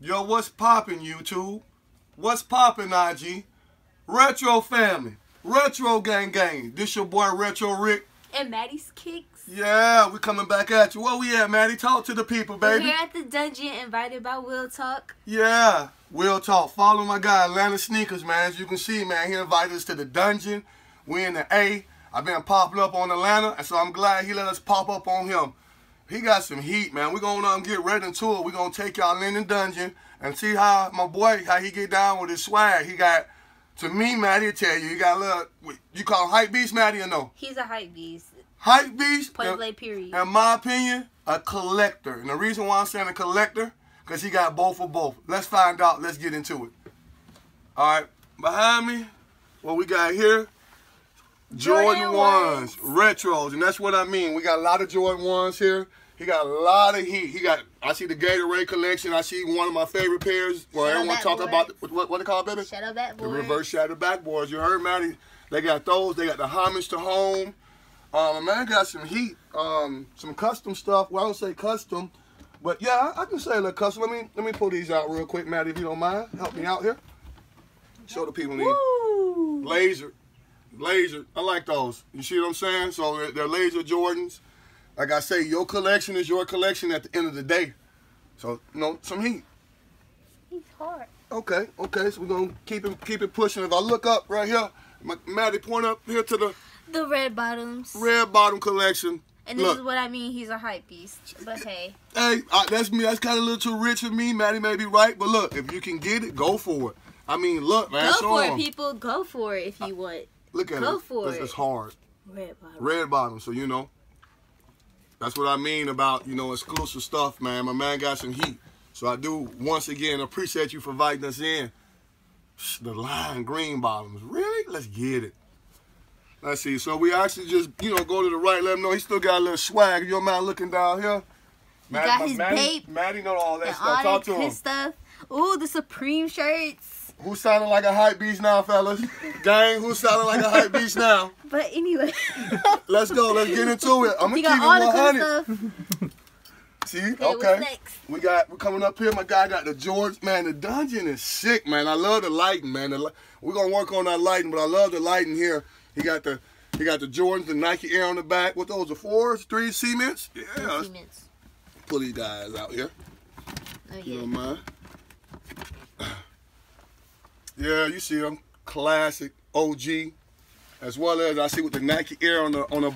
Yo, what's poppin', YouTube? What's poppin', IG? Retro family. Retro gang gang. This your boy Retro Rick. And Maddie's Kicks. Yeah, we coming back at you. Where we at, Maddie? Talk to the people, baby. We're here at the dungeon, invited by Will Talk. Yeah, we'll talk. Follow my guy Atlanta Sneakers, man. As you can see, man, he invited us to the dungeon. We in the A. I've been popping up on Atlanta, and so I'm glad he let us pop up on him. He got some heat, man. We're gonna um, get right into it. We're gonna take y'all in the dungeon and see how my boy, how he get down with his swag. He got, to me, Maddie, tell you, he got a little, you call him hype beast, Maddie, or no? He's a hype beast. Hype beast. Point in- period. in my opinion, a collector. And the reason why I'm saying a collector, because he got both of both. Let's find out. Let's get into it. All right, behind me, what we got here, Jordan, Jordan ones, retros, and that's what I mean. We got a lot of Jordan ones here. He got a lot of heat. He got. I see the Gatorade collection. I see one of my favorite pairs. Where Shadow everyone talk backboards. about what what, what they call it, baby? Shadow back The reverse shadow backboards. You heard, Maddie? They got those. They got the homage to home. Um, man got some heat. Um, some custom stuff. Well, I don't say custom, but yeah, I, I can say a little custom. Let me let me pull these out real quick, Maddie, if you don't mind. Help me out here. Show the people these. Laser, laser. I like those. You see what I'm saying? So they're, they're laser Jordans. Like I say, your collection is your collection at the end of the day. So you know, some heat. He's hard. Okay, okay, so we're gonna keep it keep it pushing. If I look up right here, my, Maddie point up here to the The red bottoms. red bottom collection. And this Look. is what I mean. He's a hype beast. But hey, Hey, I, that's me. That's kind of a little too rich for me. Maddie may be right, but look, if you can get it, go for it. I mean, look, man, go for it, people. Go for it if you want. Look at go it. Go for it's, it. it's hard. Red bottom. Red bottom, so you know. That's what I mean about you know exclusive stuff, man. My man got some heat, so I do once again appreciate you for inviting us in. The lime green bottoms, really? Let's get it. Let's see. So we actually just you know go to the right, let him know he still got a little swag. You don't mind looking down here? Matt- got his Maddie, babe. Maddie know all that stuff. all Talk that to him. stuff. Ooh, the Supreme shirts. Who sounding like a hype beast now, fellas? Gang, who sounding like a hype beast now? But anyway, Let's go. Let's get into it. I'm gonna keep got all the it good 100. stuff. See? Okay, Okay. what's next? We got we're coming up here. My guy got the George. Man, the dungeon is sick, man. I love the lighting, man. The, we're gonna work on that lighting, but I love the lighting here. He got the he got the Jordans, the Nike Air on the back. What those? The fours, three cements? Yeah. let's Cements. pull these guys out here. Oh, You yeah. don't mind? Yeah, you see them. Classic OG. As well as I see with the Nike Air on the on the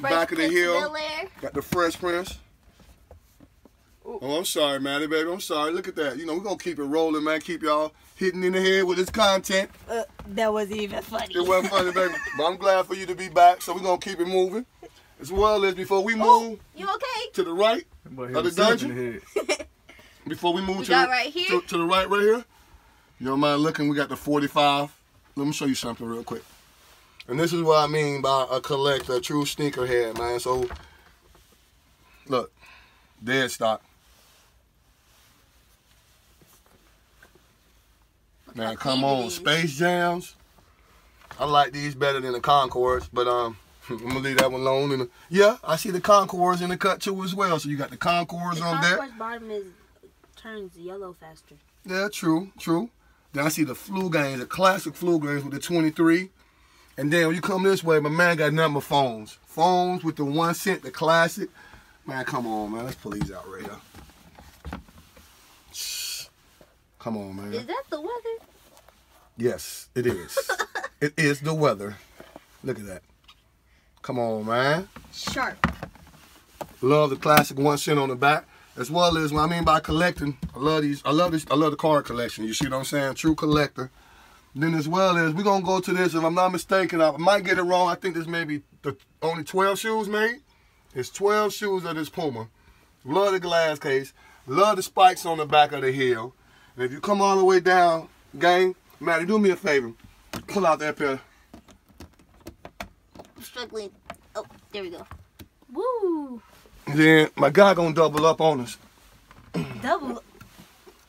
back of the Fresh Prince heel. Bel-Air. Got the Fresh Prince. Oh, I'm sorry, Maddie, baby. I'm sorry. Look at that. You know, we're going to keep it rolling, man. Keep y'all hitting in the head with this content. Uh, that wasn't even funny. It wasn't funny, baby. But I'm glad for you to be back, so we're going to keep it moving. As well as before we move Oh, you okay? to the right, But Other dungeon? before we move We to, the, right here. To, to the right right here, you don't mind looking, we got the 45. Let me show you something real quick. And this is what I mean by a collector, a true sneakerhead, man. So, look, dead stock. Man, how come on. Space Jams. I like these better than the Concords, but um, I'm gonna leave that one alone. And yeah, I see the Concords in the cut too as well. So you got the Concords The on there. Concords bottom is turns yellow faster. Yeah, true, true. Then I see the flu games, the classic flu games with the 23. And then when you come this way, my man got number phones. Phones with the one cent, the classic. Man, come on, man. Let's pull these out right here. Shh. Come on, man. Is that the weather? Yes, it is. it is the weather. Look at that. Come on, man. Sharp. Love the classic one cent on the back. As well as what I mean by collecting. I love these. I love this. I love the card collection. You see what I'm saying? True collector. Then as well as we're gonna go to this. If I'm not mistaken, I might get it wrong. I think there's maybe the only 12 shoes made. It's 12 shoes of this Puma. Love the glass case. Love the spikes on the back of the heel. And if you come all the way down, gang, Maddie, do me a favor. Pull out that pair. I'm struggling. Oh, there we go. Woo! Then my guy gonna double up on us. Double.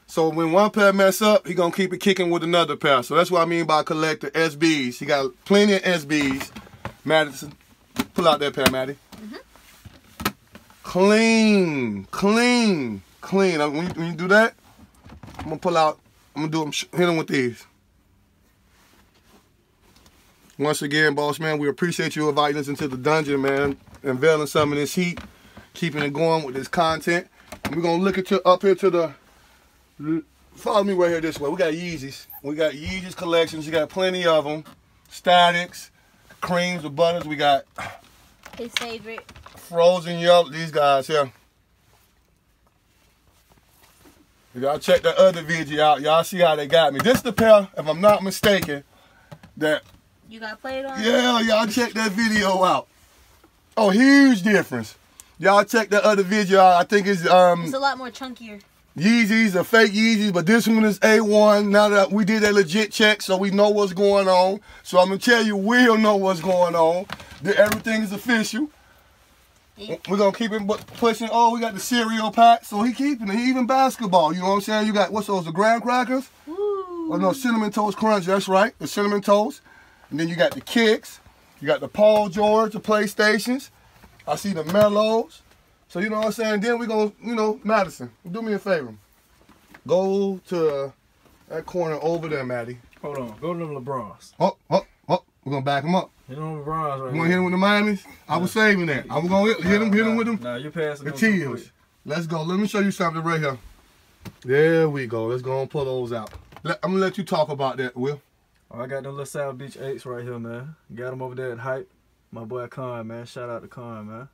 So when one pair mess up, he gonna keep it kicking with another pair. So that's what I mean by collector SBs. He got plenty of SBs. Madison, pull out that pair, Maddie. Clean, clean, clean. Uh, When you, when you do that, I'm gonna pull out. I'm gonna do them. Hit them with these. Once again, boss man, we appreciate you inviting us into the dungeon, man. Unveiling some of this heat, keeping it going with this content. We're gonna look at up here to the. Follow me right here this way. We got Yeezys. We got Yeezys collections. You got plenty of them. Statics, creams, the butters. We got His favorite. frozen yellow. These guys here. Y'all check the other video out. Y'all see how they got me. This the pair, if I'm not mistaken, that You got played on? yeah, y'all check that video out. Oh, huge difference. Y'all check the other video. I think it's um It's a lot more chunkier. Yeezys, are fake Yeezys, but this one is A1. Now that we did a legit check, so we know what's going on. So I'm gonna tell you, we'll know what's going on. That everything is official. Yeah. We're gonna keep it pushing. Oh, we got the cereal pack, so he keeping it. He even basketball. You know what I'm saying? You got what's those? The graham crackers? Woo. Oh no, cinnamon toast crunch. That's right, the cinnamon toast. And then you got the kicks. You got the Paul George, the PlayStations. I see the mellows. So you know what I'm saying? Then we gonna, you know, Madison, do me a favor. Go to that corner over there, Maddie. Hold on. Go to them LeBrons. Oh, oh, oh. We're gonna back him up. Hit them LeBrons right You wanna hit him with the Miamis? I was saving that. I was gonna hit, hit him, hit him with them. Nah, you're passing The teals. Let's go. Let me show you something right here. There we go. Let's go and pull those out. Let, I'm gonna let you talk about that, Will. Oh, I got them little South Beach 8s right here, man. Got them over there at Hype. My boy Con, man. Shout out to Con, man.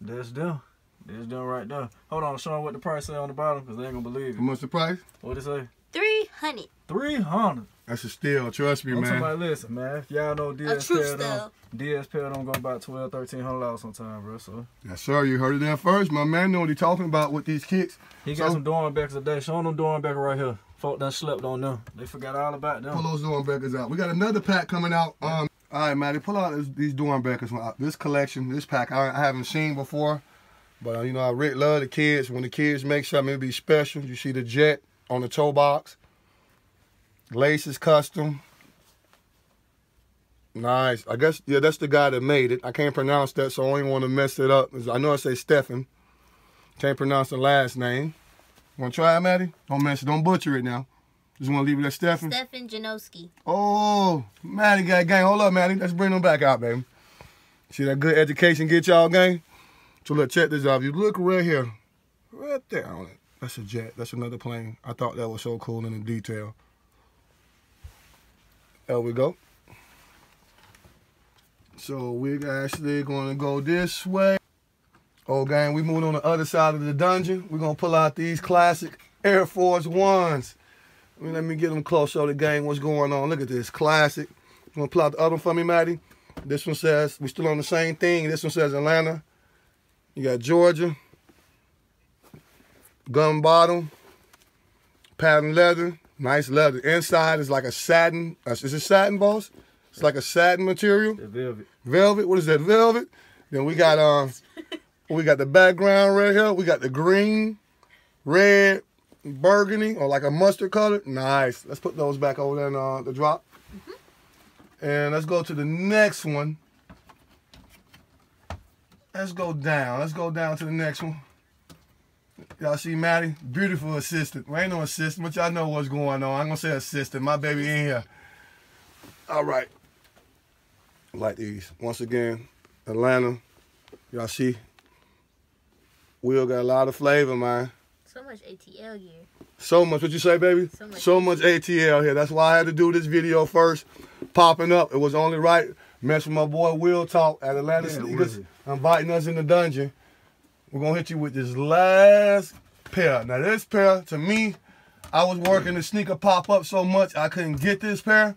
That's them. That's them right there. Hold on, show them what the price say on the bottom, because they ain't gonna believe How it. much the price? What it say? 300. 300 That's a steal. Trust me, I'm talking man. about, listen, man. If y'all know A DS Pill, don't, DS Pill don't go about 12 1300 dollars sometime, bro. So, Yes, sir. You heard it there first. My man know what he talking about with these kicks. he got So- some Dornbecks today. Show them Dornbeck right here. Folk done slept on them. They forgot all about them. Pull those Doernbechers out. We got another pack coming out. Um, all right, Maddie, pull out this, these Doernbechers. This collection, this pack, I, I haven't seen before. But, uh, you know, I really love the kids. When the kids make something, it be special. You see the jet on the toe box. Laces custom. Nice. I guess, yeah, that's the guy that made it. I can't pronounce that, so I don't want to mess it up. I know I say Stefan. Can't pronounce the last name. Want to try it, Maddie? Don't mess it. Don't butcher it now. Just want to leave it at Stefan. Stefan Janowski. Oh, Maddie got gang. Hold up, Maddie. Let's bring them back out, baby. See that good education get y'all gang? So let's check this out. If you look right here, right there on it. That's a jet. That's another plane. I thought that was so cool in the detail. There we go. So we're actually going to go this way. Oh, gang, we moving on the other side of the dungeon. We're going to pull out these classic Air Force Ones. I mean, let me get them close so the gang what's going on. Look at this classic. You to pull out the other one for me, Maddie? This one says we still on the same thing. This one says Atlanta. You got Georgia. Gum bottom. Pattern leather. Nice leather. Inside is like a satin. uh, Is it satin, boss? It's like a satin material. The velvet. Velvet. What is that? Velvet. Then we got um, we got the background right here. We got the green, red, burgundy, or like a mustard color. Nice. Let's put those back over there in uh, the drop. And let's go to the next one. Let's go down. Let's go down to the next one. Y'all see Maddie? Beautiful assistant. Well, ain't no assistant, but y'all know what's going on. I'm gonna say assistant. My baby in here. All right. Like these. Once again, Atlanta. Y'all see? Will got a lot of flavor, man. So much ATL here. So much. What you say, baby? So much. ATL here. That's why I had to do this video first. Popping up. It was only right. Mess with my boy Will Talk at Atlanta Yeah, Sneakers. Inviting us in the dungeon. We're gonna hit you with this last pair. Now this pair, to me, I was working the sneaker pop up so much I couldn't get this pair.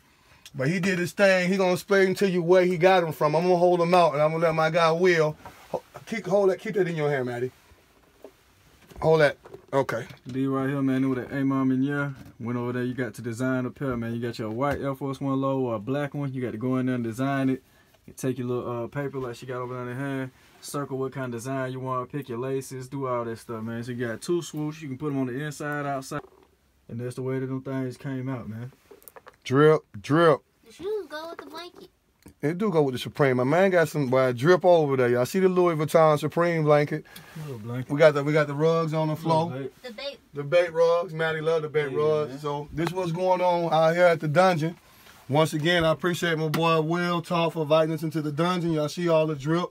But he did his thing. He gonna explain to you where he got them from. I'm gonna hold them out and I'm gonna let my guy Will keep hold that keep that in your hand, Maddie. Hold that. Okay. D right here, man, with the A mom in yeah. Went over there, you got to design a pair, man. You got your white Air Force One low or a black one. You got to go in there and design it. You take your little uh, paper like she got over there in her hand. Circle what kind of design you want. Pick your laces. Do all that stuff, man. So you got two swoosh. You can put them on the inside, outside. And that's the way that them things came out, man. Drip, drip. The shoes go with the blanket. It do go with the Supreme. My man got some boy, drip over there. Y'all see the Louis Vuitton Supreme blanket. Blanket. We got the we got the rugs on the floor. The BAPE. The BAPE rugs. Maddie love the BAPE Yeah, rugs. man. So this what's going on out here at the dungeon. Once again, I appreciate my boy Will Talk for inviting us into the dungeon. Y'all see all the drip.